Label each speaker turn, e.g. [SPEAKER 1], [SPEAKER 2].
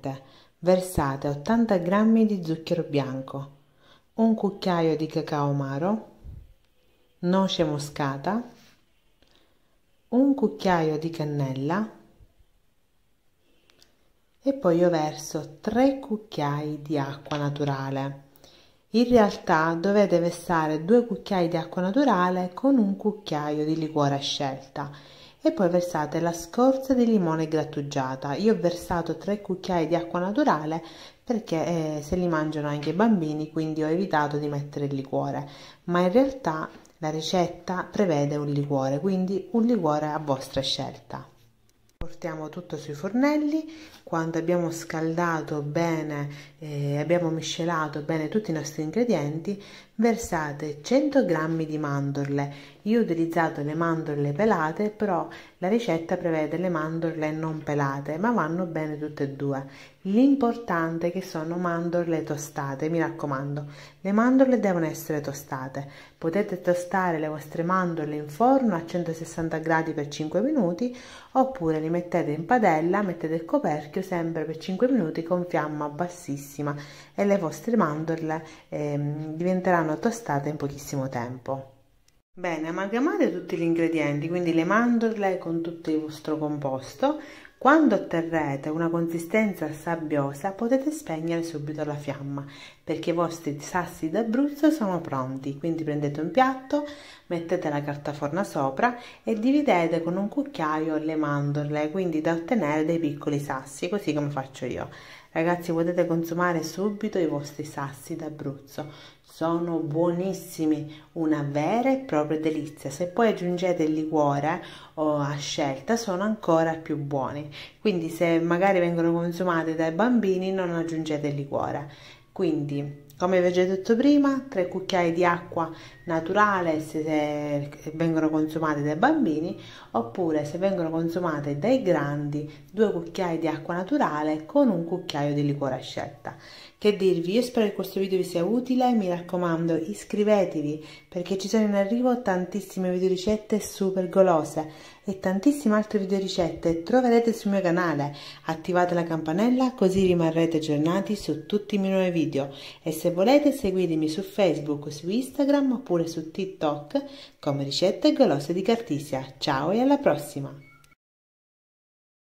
[SPEAKER 1] ingrediente. Versate 80 g di zucchero bianco, un cucchiaio di cacao amaro, noce moscata, un cucchiaio di cannella e poi io verso 3 cucchiai di acqua naturale. In realtà dovete versare 2 cucchiai di acqua naturale con un cucchiaio di liquore a scelta e poi versate la scorza di limone grattugiata. Io ho versato 3 cucchiai di acqua naturale perché eh, se li mangiano anche i bambini, quindi ho evitato di mettere il liquore, ma in realtà la ricetta prevede un liquore, quindi un liquore a vostra scelta. Portiamo tutto sui fornelli, quando abbiamo scaldato bene, eh, abbiamo miscelato bene tutti i nostri ingredienti, versate 100 g di mandorle. Io ho utilizzato le mandorle pelate, però la ricetta prevede le mandorle non pelate, ma vanno bene tutte e due. L'importante che sono mandorle tostate, mi raccomando, le mandorle devono essere tostate. Potete tostare le vostre mandorle in forno a 160 gradi per 5 minuti oppure le mettete in padella, mettete il coperchio sempre per 5 minuti con fiamma bassissima e le vostre mandorle eh, diventeranno tostate in pochissimo tempo. Bene, amalgamate tutti gli ingredienti, quindi le mandorle con tutto il vostro composto. Quando otterrete una consistenza sabbiosa potete spegnere subito la fiamma perché i vostri sassi d'Abruzzo sono pronti. Quindi prendete un piatto, mettete la carta forna sopra e dividete con un cucchiaio le mandorle, quindi da ottenere dei piccoli sassi, così come faccio io. Ragazzi potete consumare subito i vostri sassi d'Abruzzo, sono buonissimi, una vera e propria delizia. Se poi aggiungete il liquore o a scelta sono ancora più buoni. Quindi se magari vengono consumati dai bambini non aggiungete il liquore. Quindi come vi ho già detto prima, 3 cucchiai di acqua naturale se vengono consumate dai bambini oppure se vengono consumate dai grandi, 2 cucchiai di acqua naturale con un cucchiaio di liquore a scelta. Che dirvi, io spero che questo video vi sia utile, mi raccomando iscrivetevi perché ci sono in arrivo tantissime video ricette super golose e tantissime altre video ricette troverete sul mio canale. Attivate la campanella così rimarrete aggiornati su tutti i miei nuovi video e volete seguitemi su Facebook, su Instagram oppure su TikTok come ricette golose di Cartisia. Ciao e alla prossima!